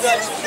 Город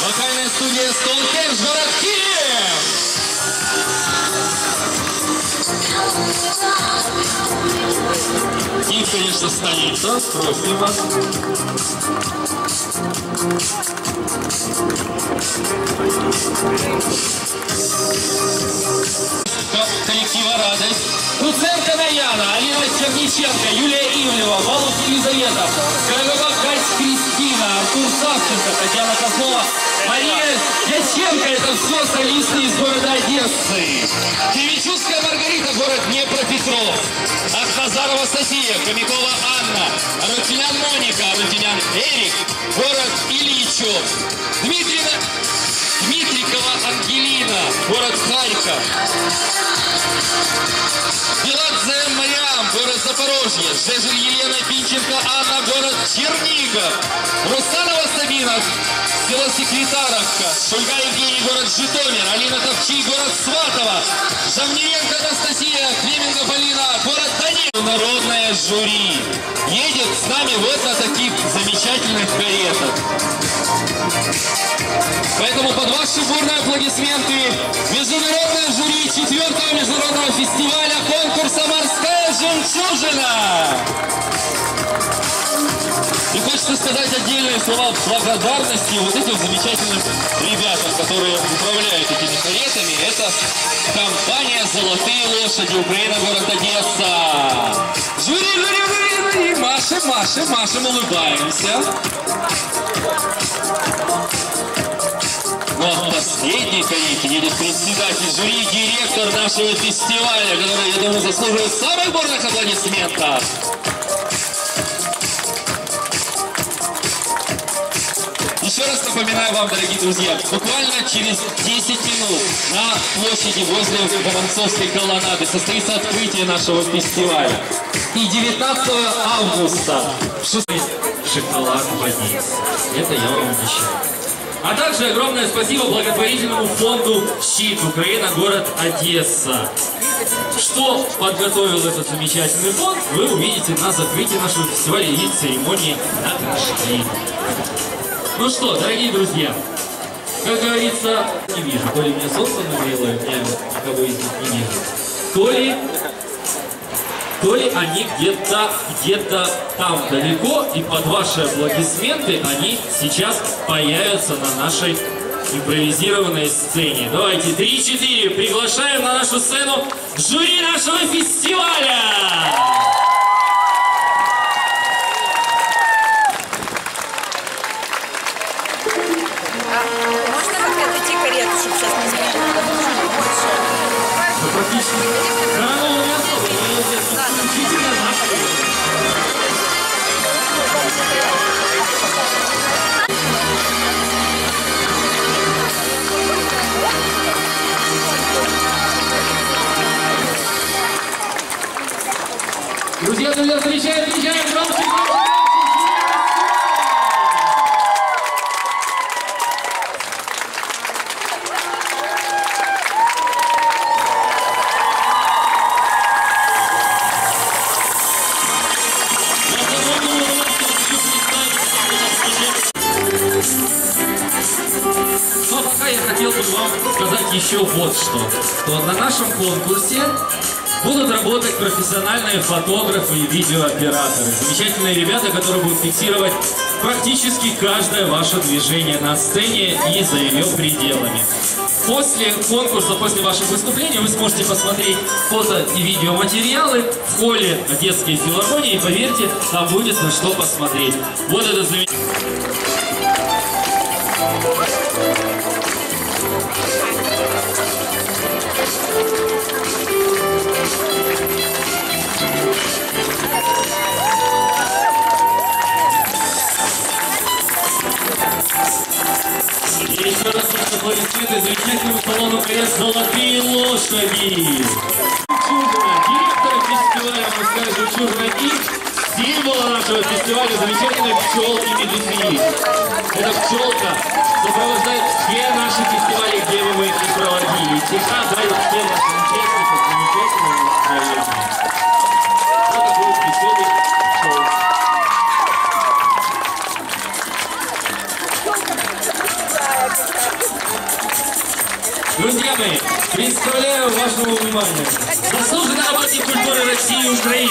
Вокальная студия Stonehenge, город Киев. И, конечно, столица. Просим вас. коллектива «Радость». Куценко Наяна, Алина Черниченко, Юлия Ивлева, Валус Елизавета, Скороговак Кась Кристина, Артур Савченко, Татьяна Козлова, Мария Дяченко, это все солисты из города Одессы. Кривичуская Маргарита, город Днепропетров. Ахназарова София, Хомякова Анна, Рутинян Моника, Рутинян Эрик, город Ильичев. Дмитрина Дмитрикова Ангелина, город Харьков. Беладзе Мариам, город Запорожье. Жежель Елена Пинченко Новиков, Русанова Сабинов, село Секретаровка, Шульга Евгений, город Житомир, Алина Товчи, город Сватово, Жамниренко Анастасия, Клименко Полина, город Данил. Народное жюри едет с нами вот на таких замечательных каретах. Поэтому под ваши бурные аплодисменты международное жюри четвертого международного фестиваля конкурса «Морская жемчужина». Хочется сказать отдельные слова благодарности вот этим замечательным ребятам, которые управляют этими каретами. Это компания «Золотые лошади» Украина, город Одесса. Жюри, жюри, жюри, жюри. Машем, машем, машем, улыбаемся. А в последней карете едет председатель жюри, директор нашего фестиваля, который, я думаю, заслуживает самых бурных аплодисментов. Раз напоминаю вам, дорогие друзья, буквально через 10 минут на площади возле Воронцовской колоннады состоится открытие нашего фестиваля. И 19 августа в 6 шоколад водить. Это я вам обещаю. А также огромное спасибо благотворительному фонду «Щит Украина», город Одесса. Что подготовил этот замечательный фонд, вы увидите на закрытии нашего фестиваля и церемонии награждения. Ну что, дорогие друзья, как говорится, не вижу, то ли мне солнце нагрело, я никого из них не вижу, то ли то ли они где-то где-то там далеко, и под ваши аплодисменты они сейчас появятся на нашей импровизированной сцене. Давайте, 3-4, приглашаем на нашу сцену жюри нашего фестиваля! Друзья, друзья, встречаем, сказать еще вот что. Что на нашем конкурсе будут работать профессиональные фотографы и видеооператоры. Замечательные ребята, которые будут фиксировать практически каждое ваше движение на сцене и за ее пределами. После конкурса, после ваших выступлений вы сможете посмотреть фото и видеоматериалы в холле Одесской филармонии. И поверьте, там будет на что посмотреть. Вот это замечательно. Ваши аплодисменты замечательному салону КС «Золотые лошади». Жемчужина, директора фестиваля «Морская жемчужина» и символа нашего фестиваля замечательной пчелки-медведки. Эта пчелка сопровождает все наши фестивали, где бы мы их проводили. И всегда дает всем нашим участникам замечательное настроение. Представляю вашему вниманию заслуженный работник культуры России и Украины,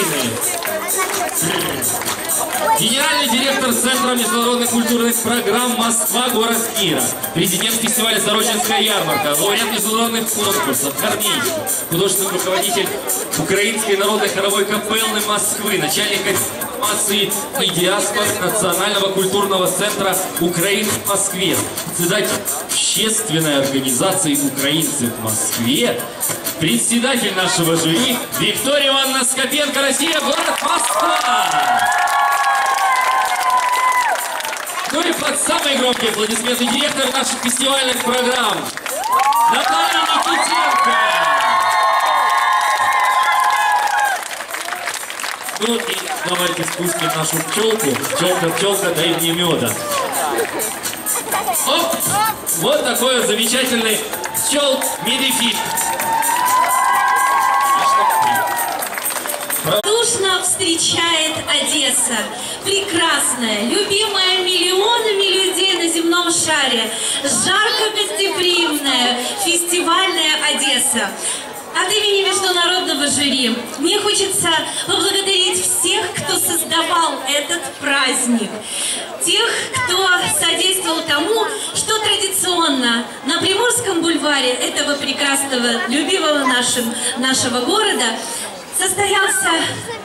генеральный директор Центра международных культурных программ Москва, город Кира, президент фестиваля Сорочинская ярмарка, лауреат международных конкурсов, корнейший, художественный руководитель Украинской народной хоровой капеллы Москвы, начальник информации и диаспоры Национального культурного центра Украины в Москве, председатель общественной организации «Украинцы в Москве», председатель нашего жюри Виктория Ивановна Скопенко, Россия, город Москва. Ну и под самые громкие аплодисменты директор наших фестивальных программ Наталья Никитенко. Ну и давайте спустим нашу пчелку. Пчелка, пчелка, дай мне меда. Оп! Вот такой замечательный пчел медифит. Радушно встречает Одесса. Прекрасная, любимая миллионами людей на земном шаре. Жарко-гостеприимная, фестивальная Одесса. От имени международного жюри мне хочется поблагодарить всех, кто создавал этот праздник. Тех, кто содействовал тому, что традиционно на Приморском бульваре этого прекрасного, любимого нашим, нашего города состоялся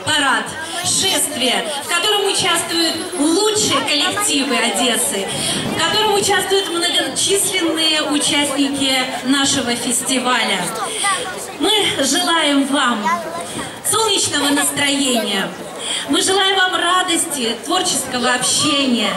парад, шествие, в котором участвуют лучшие коллективы Одессы, в котором участвуют многочисленные участники нашего фестиваля. Мы желаем вам солнечного настроения, мы желаем вам радости, творческого общения.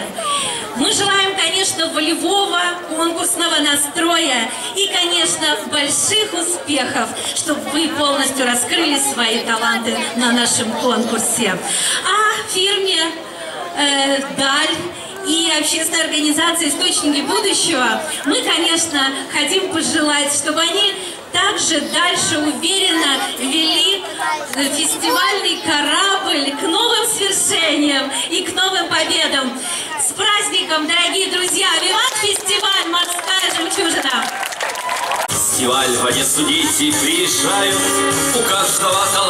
Мы желаем, конечно, волевого конкурсного настроя и, конечно, больших успехов, чтобы вы полностью раскрыли свои таланты на нашем конкурсе. А фирме э, «Даль» и общественной организации «Источники будущего» мы, конечно, хотим пожелать, чтобы они также дальше уверенно вели фестивальный корабль к новым свершениям и к новым победам. С праздником, дорогие друзья! Виват фестиваль «Морская жемчужина»! Фестиваль в Одессу дети приезжают, у каждого талант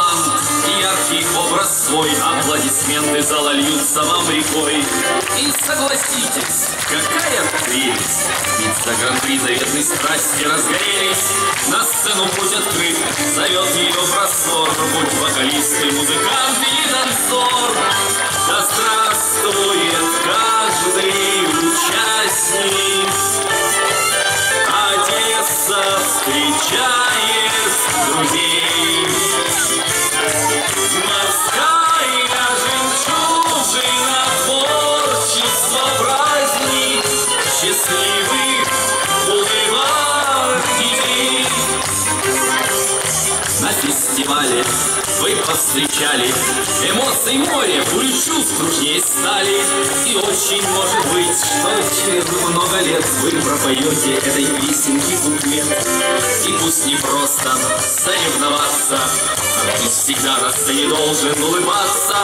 свой. Аплодисменты зала льются вам рекой. И согласитесь, какая прелесть! Ведь за гран-при заветной страсти разгорелись. На сцену путь открыт, зовет ее простор. Будь вокалист и музыкант и танцор. Да здравствует каждый участник. Одесса встречает друзей. Морская фестивале вы повстречали Эмоций море, бурю чувств дружнее стали. И очень может быть, что через много лет Вы пропоете этой песенки куплет И пусть не просто соревноваться Артист всегда на сцене должен улыбаться.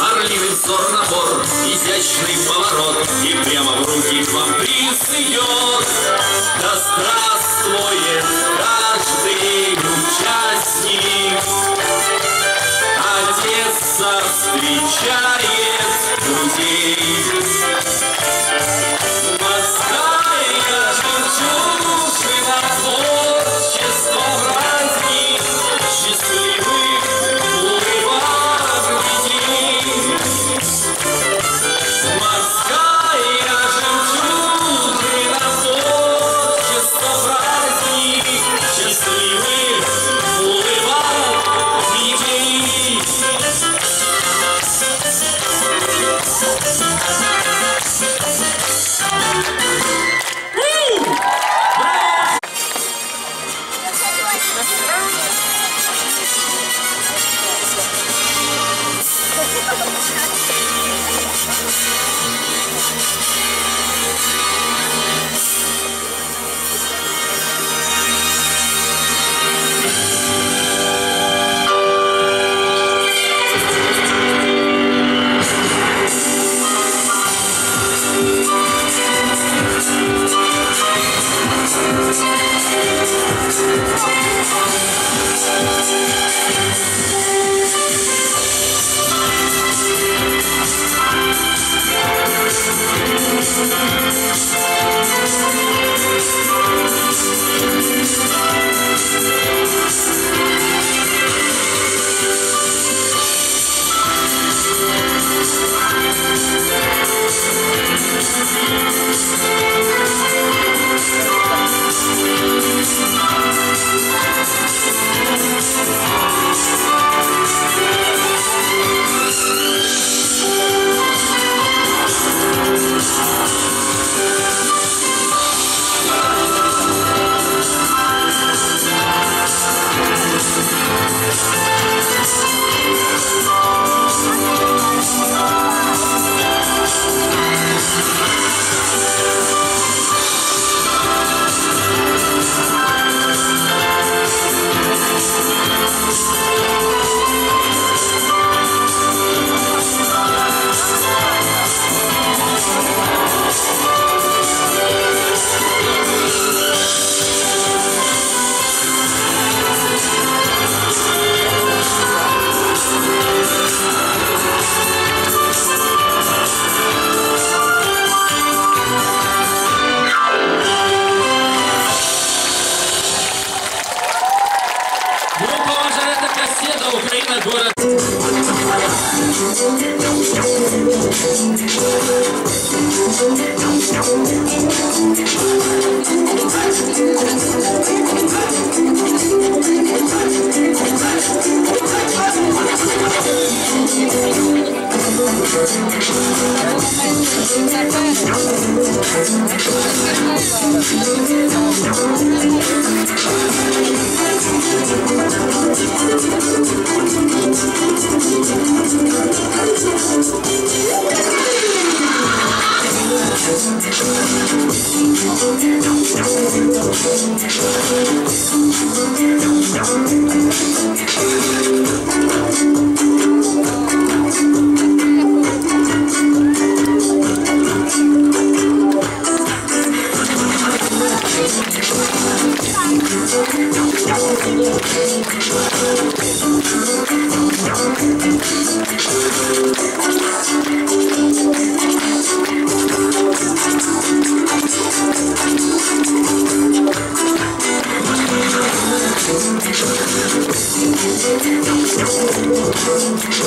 Орлиный взор, напор, изящный поворот И прямо в руки вам приз идет. Да здравствует каждый Одесса встречает друзей.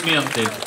Aplausmente.